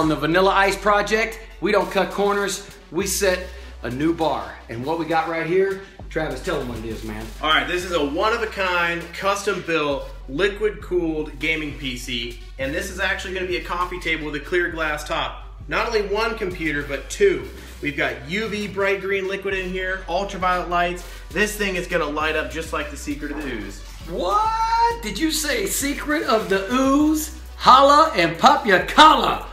On the Vanilla Ice project, we don't cut corners, we set a new bar. And what we got right here, Travis, tell them what it is, man. All right, this is a one-of-a-kind, custom-built, liquid-cooled gaming PC, and this is actually going to be a coffee table with a clear glass top. Not only one computer, but two. We've got UV bright green liquid in here, ultraviolet lights. This thing is going to light up just like the secret of the ooze. What? Did you say secret of the ooze? Holla and pop your collar.